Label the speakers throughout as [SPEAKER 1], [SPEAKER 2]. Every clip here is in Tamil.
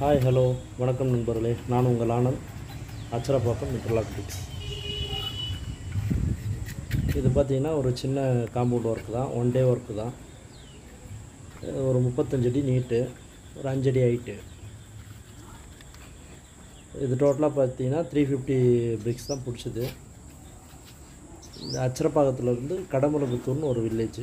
[SPEAKER 1] ஹாய் ஹலோ வணக்கம் நண்பர்களே. நான் உங்கள் ஆனந்த் அச்சரப்பாக்கம் இன்டர்லாக் கிரிக்ஸ் இது பார்த்தீங்கன்னா ஒரு சின்ன காம்பவுண்ட் ஒர்க்கு தான். ஒன் டே ஒர்க்கு தான். ஒரு முப்பத்தஞ்சடி நீட்டு ஒரு அஞ்சடி ஹைட்டு இது டோட்டலாக பார்த்தீங்கன்னா த்ரீ ஃபிஃப்டி பிரிக்ஸ் தான் பிடிச்சது. இந்த அச்சரப்பாக்கத்துலேருந்து கடம்பலபுத்தூர்னு ஒரு வில்லேஜ்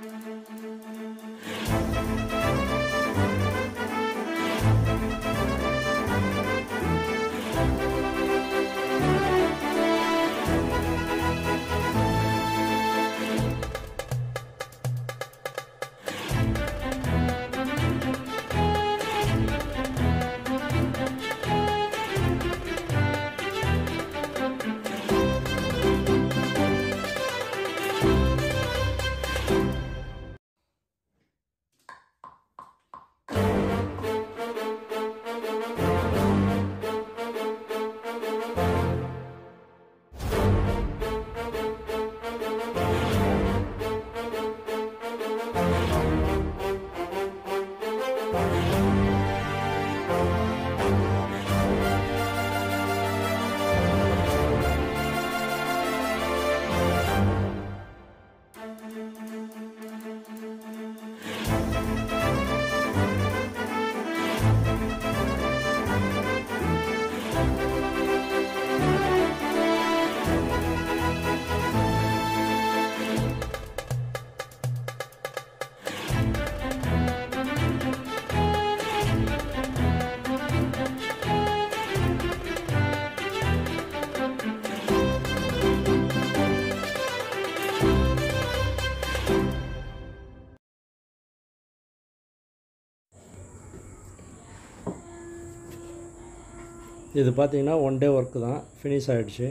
[SPEAKER 1] இது பார்த்திங்கன்னா ஒன் டே ஒர்க்கு தான். ஃபினிஷ் ஆகிடுச்சு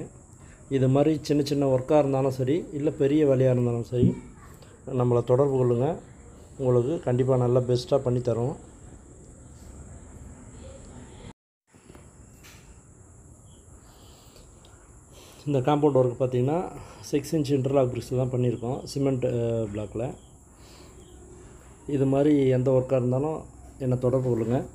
[SPEAKER 1] இது மாதிரி சின்ன சின்ன ஒர்க்காக இருந்தாலும் சரி இல்லை பெரிய வேலையாக இருந்தாலும் சரி நம்மளை தொடர்பு கொள்ளுங்கள் உங்களுக்கு கண்டிப்பாக நல்லா பெஸ்ட்டாக பண்ணித்தரோம் இந்த காம்பவுண்ட் ஒர்க் பார்த்தீங்கன்னா சிக்ஸ் இன்ச் இன்டர்லாக் பிரிக்ஸில் தான் பண்ணியிருக்கோம் சிமெண்ட் பிளாக்கில் இது மாதிரி எந்த ஒர்க்காக இருந்தாலும் என்னை தொடர்பு கொள்ளுங்கள்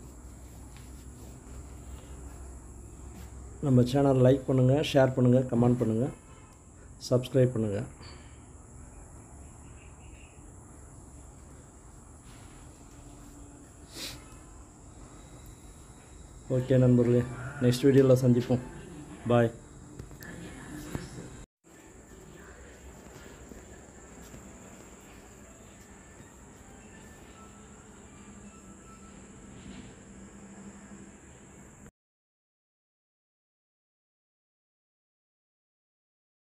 [SPEAKER 1] நம்ம சேனல் லைக் பண்ணுங்கள் ஷேர் பண்ணுங்கள் கமெண்ட் பண்ணுங்கள் சப்ஸ்கிரைப் பண்ணுங்கள் ஓகே நண்பர்களே நெக்ஸ்ட் வீடியோவில் சந்திப்போம். பாய்